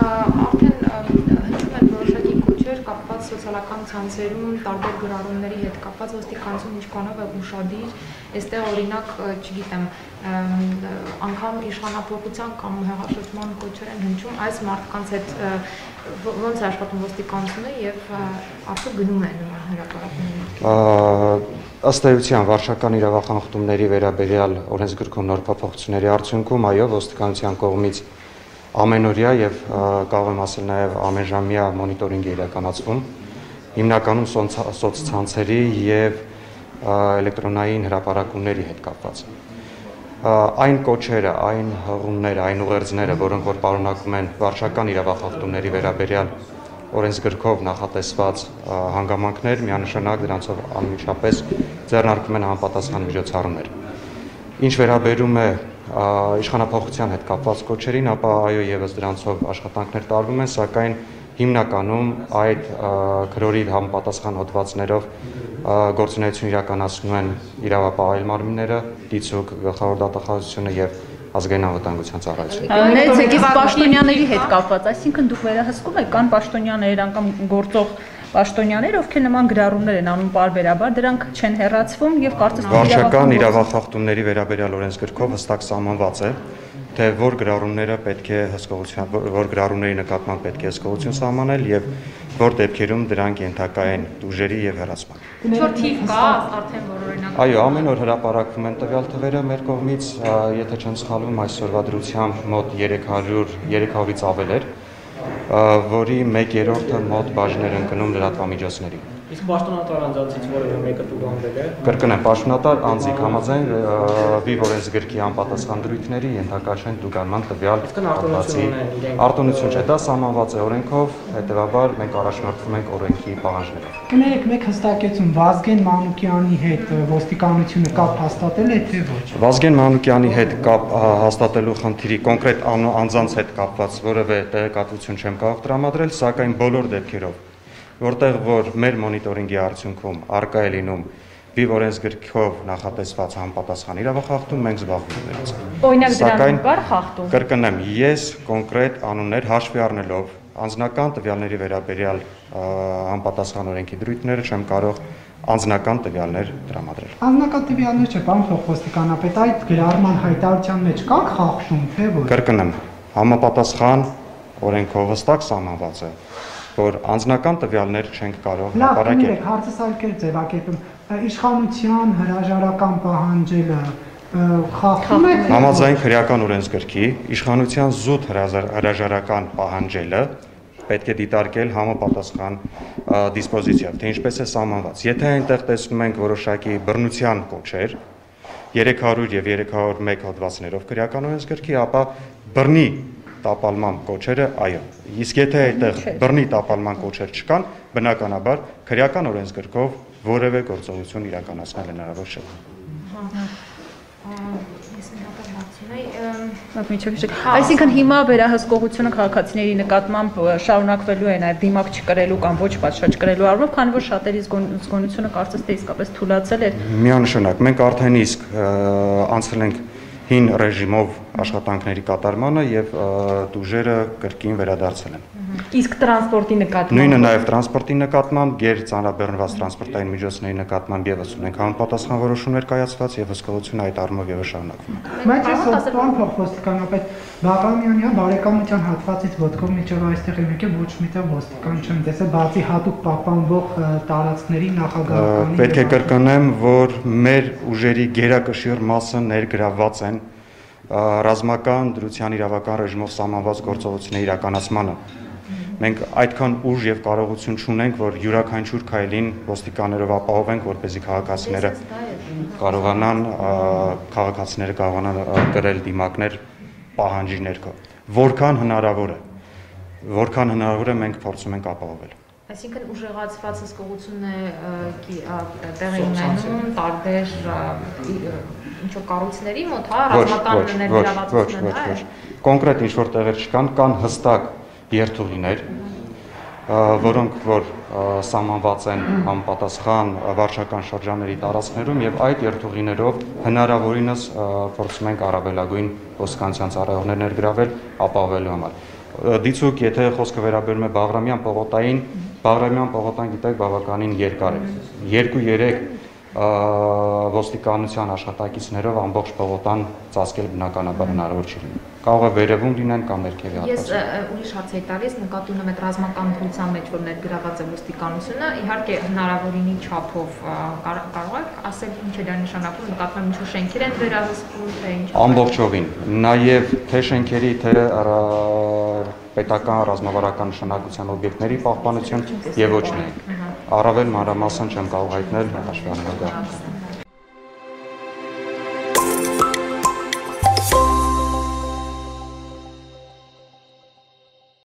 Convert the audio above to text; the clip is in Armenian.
Արդեն հնչում են որոշակի կոչեր կապված սոցիալական ցանցերում տարբեր գրառումների հետ կապված ոստիկանություն ինչքանով է ուշադիր, այստեղ օրինակ, չգիտեմ, անգամ իշխանապողության կամ հեղաշրջման կոչեր են հնչում այս մարդկանց հետ ո՞նց է աշխատում ոստիկանությունը եւ արդյոք գնում են հրապարակներին ըստ էության վարչական իրավախախտումների վերաբերյալ օրենսգրքում նոր փոփոխությունների արդյունքում այո ոստիկանության կողմից ամենօրյա եւ կարող եմ ասել նաեւ ամենժամյա մոնիտորինգ է իրականացվում հիմնականում սոցցանցերի եւ էլեկտրոնային հրապարակումների հետ կապված այն կոչերը, այն հղումները, այն ուղերձները, որոնք որ պարունակում են վարչական իրավախախտումների վերաբերյալ օրենսգրքով նախատեսված հանգամանքներ, միանշանակ դրանցով անմիջապես ձեռնարկվում են համապատասխան միջոցառումներ։ Ինչ վերաբերում է իշխանապահության հետ կապված կոչերին, ապա այո, եւս դրանցով աշխատանքներ տարվում են, սակայն հիմնականում այդ քրորի համապատասխան հոդվածներով գործունեություն իրականացնում են իրավապահ մարմինները, դիցուկ գլխավոր դատախազությունը եւ ազգային անվտանգության ծառայությունը։ Ներեցեք, իսկ պաշտոնյաների հետ կապված, այսինքն դուք վերահսկում եք կան պաշտոնյաներ անգամ գործող պաշտոնյաներ, ովքեր նման գրառումներ են անում բարբերաբար, դրանք չեն հեռացվում եւ կարծես թե վարչական իրավախախտումների վերաբերյալ օրենսգրքով հստակ սահմանված է, թե որ գրառումները պետք է հսկողության, որ գրառումների նկատմամբ պետք է հսկողություն սահմանել եւ որ դեպքերում դրանք ենթակա են դուժերի եւ հեռացման։ Ինչ-որ թիվ կա արդեն որ օրինակ Այո, ամեն օր հրապարակվում են տվյալ թվերը մեր կողմից, եթե չեմ սխալվում, այսօրվա դրությամբ մոտ 300 300-ից ավել էր որի 1/3-ը մոտ բաժներ ընկնում լրատվամիջոցների։ Իսկ պաշտոնատար անձանցից որևէ մեկը տուգանվել է։ Կրկնեմ, պաշտոնատար անձիկ համաձայն վիվ օրենսգրքի անպատասխան դրույթների ենթակա չեն տուգանման տվյալ հատվածի արտոնություն չէ, դա սահմանված է օրենքով, հետեւաբար մենք առաջնորդվում ենք օրենքի պահանջներով։ Կներեք, մեկ հստակեցում Վազգեն Մանուկյանի հետ ոստիկանությունը կապ հաստատել է թե ոչ։ Վազգեն Մանուկյանի հետ կապ հաստատելու խնդիրի կոնկրետ անձանց հետ կապված որևէ տեղեկատվություն չեմ կարող տրամադրել, սակայն բոլոր դեպքերով որտեղ որ մեր մոնիտորինգի արդյունքում արկա է լինում վիվ օրենսգրքով նախատեսված համապատասխան իրավախախտում մենք զբաղվում ենք Օրինակ դրանով բար խախտում։ Կրկնեմ, ես կոնկրետ անուններ հաշվի առնելով անձնական տվյալների վերաբերյալ համապատասխան օրենքի դրույթները չեմ կարող անձնական տվյալներ տրամադրել։ Անձնական տվյալներ չէ, պարոն փոխոստիկանապետ, այդ գրառման հայտարարության մեջ կա խախտում, թե ոչ։ Կրկնեմ, համապատասխան օրենքով հստակ սահմանված է որ անձնական տվյալներ չենք կարող հապարակել։ Լավ, հարցս այլ կերպ ձևակերպեմ։ Իշխանության հրաժարական պահանջելը խախտում է համաձայն քրեական օրենսգրքի իշխանության զուտ հրաժարական պահանջելը պետք է դիտարկել համապատասխան դիսպոզիցիայով, թե ինչպես է սահմանված։ Եթե այնտեղ տեսնում ենք որոշակի բռնության կոչեր 300 եւ 301 հոդվածներով քրեական օրենսգրքի, ապա բռնի տապալման կոչերը, այո։ Իսկ եթե այդտեղ բռնի տապալման կոչեր չկան, բնականաբար քրեական օրենսգրքով որևէ գործողություն իրականացնել հնարավոր չէ։ Այսինքն հիմա վերահսկողությունը քաղաքացիների նկատմամբ շարունակվելու է նաև դիմակ չկրելու կամ ոչ պատշաճ կրելու առումով, քանի որ շատերի զգոնությունը կարծես թե իսկապես թուլացել է։ Միանշանակ մենք արդեն իսկ անցել ենք հին ռեժիմով աշխատանքների կատարմանը եւ դուժերը կրկին վերադարձել են։ Իսկ տրանսպորտի նկատմամբ Նույնը նաև տրանսպորտի նկատմամբ, գեր ծանրաբեռնված տրանսպորտային միջոցների նկատմամբ եւս ունենք համապատասխան որոշումներ կայացված եւ հսկողությունը այդ առումով եւս շարունակվում է։ Բայց ես ոստիկան փոխոստիկանապետ Բաղրամյանի բարեկամության հատվածից ոդկով միջև այստեղ եկե ոչ միտեղ ոստիկան չեմ տեսել, բացի հատուկ պահպանվող տարածքների նախագահականի Պետք է կրկնեմ, որ մեր ուժերի գերակշիռ մասը ներգրավված են ռազմական դրության իրավական ռեժիմով սահմանված գործողությունների իրականացմանը մենք այդքան ուժ եւ կարողություն չունենք, որ յուրաքանչյուր քայլին ոստիկաներով ապահովենք, որպեսզի քաղաքացիները կարողանան քաղաքացիները կարողանան կրել դիմակներ պահանջի ներքո։ Որքան հնարավոր է, որքան հնարավոր է մենք փորձում ենք ապահովել։ Այսինքն ուժեղացված հսկողություն է տեղի ունենում տարբեր ինչ որ կառույցների մոտ, հա, ռազմական ներգրավվածություններ, հա։ Կոնկրետ ինչ որ տեղեր չկան, կան հստակ երթուղիներ, որոնք որ սահմանված են համապատասխան վարչական շրջանների տարածքներում եւ այդ երթուղիներով հնարավորինս փորձում ենք առավելագույն ոստիկանության ծառայողներ ներգրավել ապահովելու համար Դիցուկ, եթե խոսքը վերաբերում է Բաղրամյան պողոտային, Բաղրամյան պողոտան գիտեք բավականին երկար է։ 2-3 ոստիկանության աշխատակիցներով ամբողջ պողոտան ծածկել բնականաբար հնարավոր չի լինի։ Կարող է վերևում լինեն կամ ներքևի Ես հատվածում։ ը, ուրիշ հարց եի տալիս, նկատի ունեմ այդ ռազմական դրության մեջ, որ ներգրաված է ոստիկանությունը, իհարկե հնարավորինի չափով կարող եք ասել ինչ է դա նշանակում, նկատում եմ ինչ շենքեր են վերահսկվում, թե ինչ։ Ամբողջովին։ Նաև թե շենքերի, թե պետական ռազմավարական նշանակության օբյեկտների պահպանություն եւ ոչ միայն։ Առավել մանրամասն չեմ կարող հայտնել հաշվի առնելով։